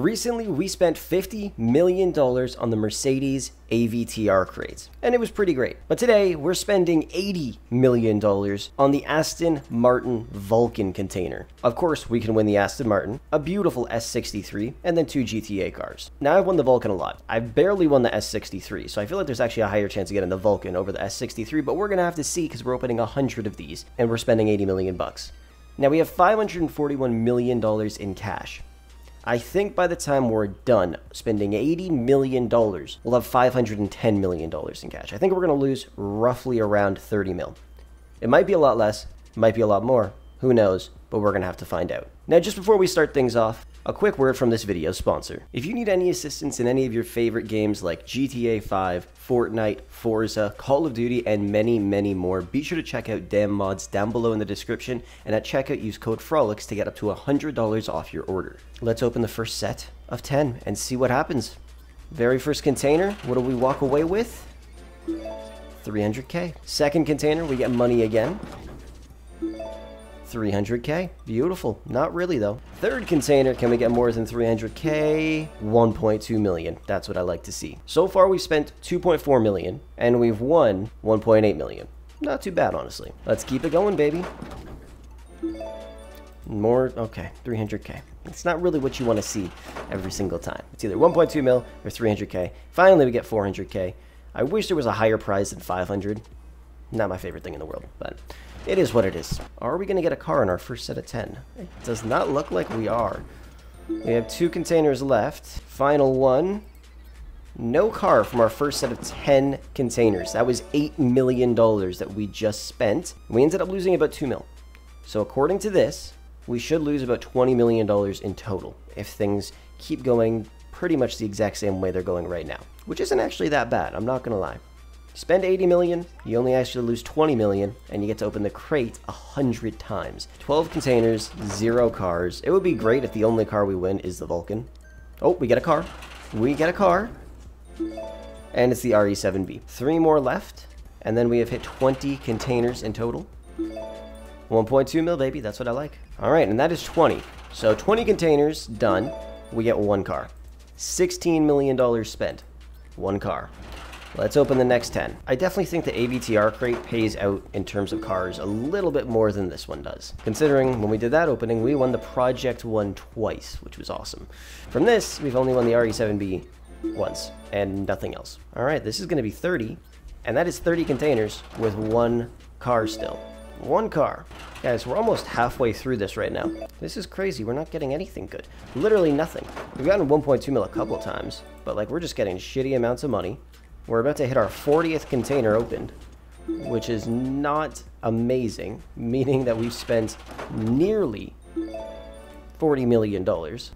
Recently, we spent $50 million on the Mercedes AVTR crates, and it was pretty great. But today, we're spending $80 million on the Aston Martin Vulcan container. Of course, we can win the Aston Martin, a beautiful S63, and then two GTA cars. Now, I've won the Vulcan a lot. I've barely won the S63, so I feel like there's actually a higher chance of getting the Vulcan over the S63, but we're gonna have to see because we're opening 100 of these, and we're spending 80 million bucks. Now, we have $541 million in cash. I think by the time we're done spending $80 million, we'll have $510 million in cash. I think we're going to lose roughly around 30 mil. It might be a lot less, might be a lot more, who knows, but we're going to have to find out. Now, just before we start things off, a quick word from this video's sponsor. If you need any assistance in any of your favorite games like GTA 5, Fortnite, Forza, Call of Duty, and many, many more, be sure to check out Damnmodz down below in the description, and at checkout use code frolickz to get up to $100 off your order. Let's open the first set of 10 and see what happens. Very first container, what do we walk away with? 300k. Second container, we get money again. 300k. Beautiful. Not really, though. Third container, can we get more than 300k? 1.2 million. That's what I like to see. So far, we've spent 2.4 million, and we've won 1.8 million. Not too bad, honestly. Let's keep it going, baby. More, okay, 300k. It's not really what you want to see every single time. It's either 1.2 mil or 300k. Finally, we get 400k. I wish there was a higher prize than 500. Not my favorite thing in the world, but it is what it is. Are we going to get a car in our first set of 10? It does not look like we are. We have two containers left. Final one. No car from our first set of 10 containers. That was $8 million that we just spent. We ended up losing about 2 mil. So according to this, we should lose about $20 million in total if things keep going pretty much the exact same way they're going right now. Which isn't actually that bad, I'm not going to lie. Spend 80 million, you only actually lose 20 million, and you get to open the crate 100 times. 12 containers, zero cars. It would be great if the only car we win is the Vulcan. Oh, we get a car. We get a car. And it's the RE7B. Three more left, and then we have hit 20 containers in total. 1.2 mil, baby, that's what I like. All right, and that is 20. So 20 containers, done. We get one car. $16 million spent. One car. Let's open the next 10. I definitely think the AVTR crate pays out in terms of cars a little bit more than this one does. Considering when we did that opening, we won the Project one twice, which was awesome. From this, we've only won the RE7B once, and nothing else. All right, this is going to be 30, and that is 30 containers with one car still. One car. Guys, we're almost halfway through this right now. This is crazy. We're not getting anything good. Literally nothing. We've gotten 1.2 mil a couple times, but like we're just getting shitty amounts of money. We're about to hit our 40th container opened, which is not amazing, meaning that we've spent nearly $40 million.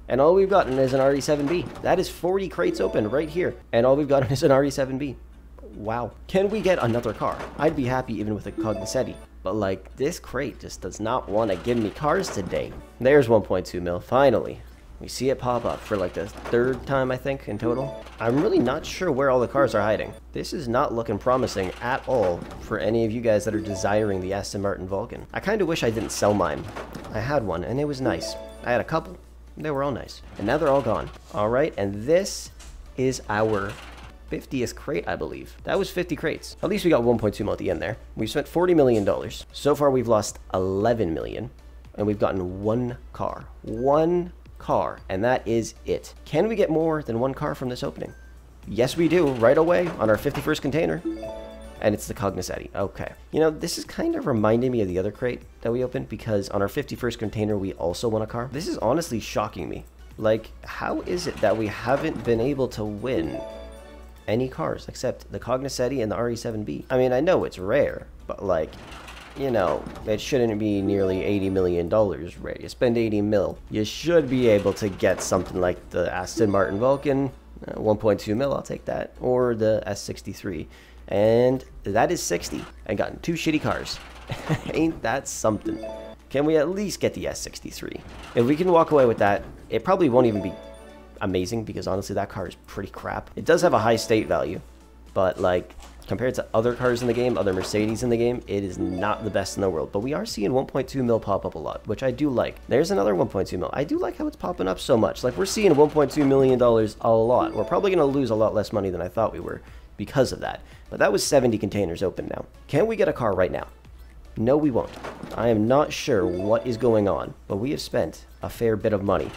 And all we've gotten is an RE7B. That is 40 crates open right here. And all we've gotten is an RE7B. Wow. Can we get another car? I'd be happy even with a Cognoscenti. But like, this crate just does not want to give me cars today. There's 1.2 mil, finally. We see it pop up for like the third time, I think, in total. I'm really not sure where all the cars are hiding. This is not looking promising at all for any of you guys that are desiring the Aston Martin Vulcan. I kind of wish I didn't sell mine. I had one, and it was nice. I had a couple. They were all nice. And now they're all gone. All right, and this is our 50th crate, I believe. That was 50 crates. At least we got 1.2 mil at the end there. We've spent $40 million. So far, we've lost 11 million, and we've gotten one car. One car, and that is it. Can we get more than one car from this opening? Yes, we do, right away on our 51st container. And it's the Cognoscenti. Okay. You know, this is kind of reminding me of the other crate that we opened because on our 51st container, we also won a car. This is honestly shocking me. Like, how is it that we haven't been able to win any cars except the Cognoscenti and the RE7B? I mean, I know it's rare, but like, you know, it shouldn't be nearly $80 million right? You spend 80 mil, you should be able to get something like the Aston Martin Vulcan, uh, 1.2 mil, I'll take that, or the S63. And that is 60, and gotten two shitty cars. Ain't that something? Can we at least get the S63? If we can walk away with that, it probably won't even be amazing because honestly that car is pretty crap. It does have a high state value, but like compared to other cars in the game, other Mercedes in the game, it is not the best in the world. But we are seeing 1.2 mil pop up a lot, which I do like. There's another 1.2 mil. I do like how it's popping up so much. Like we're seeing 1.2 million dollars a lot. We're probably going to lose a lot less money than I thought we were because of that. But that was 70 containers open now. Can we get a car right now? No, we won't. I am not sure what is going on, but we have spent a fair bit of money,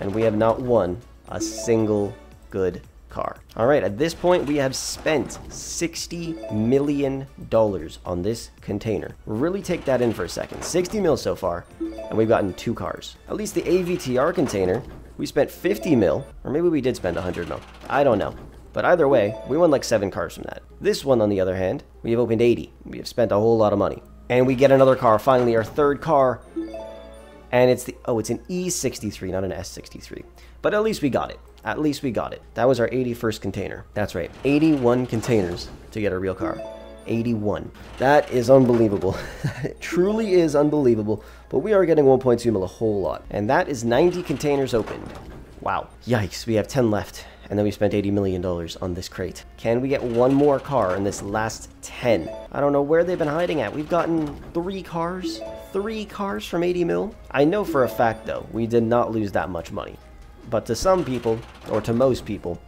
and we have not won a single good car. All right, at this point, we have spent $60 million on this container. Really take that in for a second. 60 mil so far, and we've gotten two cars. At least the AVTR container, we spent 50 mil, or maybe we did spend 100 mil. I don't know. But either way, we won like seven cars from that. This one, on the other hand, we have opened 80. We have spent a whole lot of money. And we get another car, finally, our third car. And it's the, oh, it's an E63, not an S63. But at least we got it. At least we got it. That was our 81st container. That's right, 81 containers to get a real car. 81. That is unbelievable. it truly is unbelievable. But we are getting 1.2 mil a whole lot. And that is 90 containers opened. Wow. Yikes, we have 10 left and then we spent $80 million on this crate. Can we get one more car in this last 10? I don't know where they've been hiding at. We've gotten three cars, three cars from 80 mil. I know for a fact though, we did not lose that much money. But to some people, or to most people,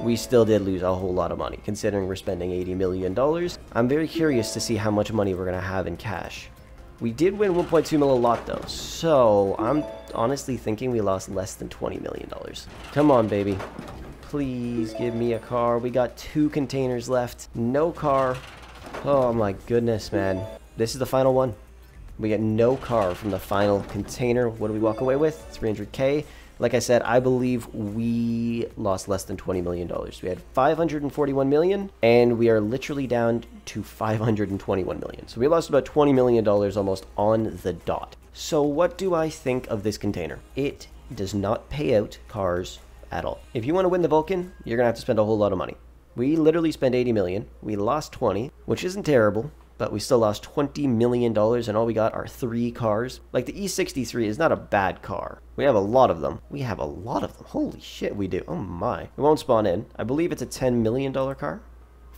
we still did lose a whole lot of money, considering we're spending $80 million. I'm very curious to see how much money we're going to have in cash. We did win 1.2 mil a lot though, so I'm honestly thinking we lost less than $20 million. Come on, baby. Please give me a car. We got two containers left. No car. Oh my goodness, man. This is the final one. We get no car from the final container. What do we walk away with? 300k. Like I said, I believe we lost less than $20 million. We had 541 million, and we are literally down to 521 million. So we lost about $20 million almost on the dot. So what do I think of this container? It does not pay out cars at all. If you want to win the Vulcan, you're going to have to spend a whole lot of money. We literally spent 80 million. We lost 20, which isn't terrible, but we still lost 20 million dollars and all we got are 3 cars. Like the E63 is not a bad car. We have a lot of them. We have a lot of them. Holy shit, we do. Oh my. It won't spawn in. I believe it's a 10 million dollar car.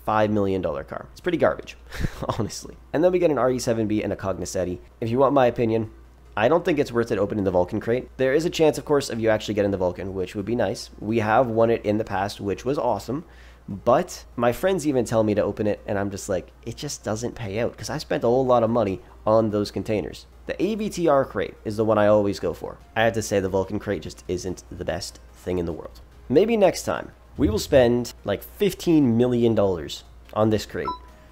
$5 million car. It's pretty garbage, honestly. And then we get an RE7B and a Cognoscenti. If you want my opinion, I don't think it's worth it opening the Vulcan crate. There is a chance, of course, of you actually getting the Vulcan, which would be nice. We have won it in the past, which was awesome. But my friends even tell me to open it, and I'm just like, it just doesn't pay out because I spent a whole lot of money on those containers. The AVTR crate is the one I always go for. I have to say the Vulcan crate just isn't the best thing in the world. Maybe next time we will spend like $15 million on this crate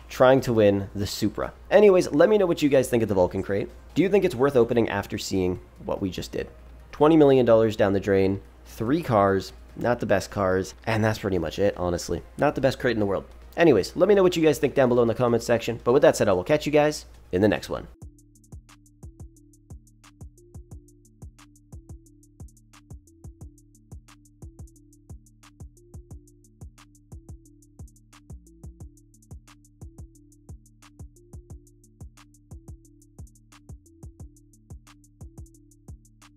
trying to win the Supra. Anyways, let me know what you guys think of the Vulcan crate. Do you think it's worth opening after seeing what we just did? $20 million down the drain, three cars, not the best cars, and that's pretty much it, honestly. Not the best crate in the world. Anyways, let me know what you guys think down below in the comments section. But with that said, I will catch you guys in the next one.